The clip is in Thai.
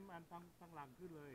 มอันตั้งตั้งหลังขึ้นเลย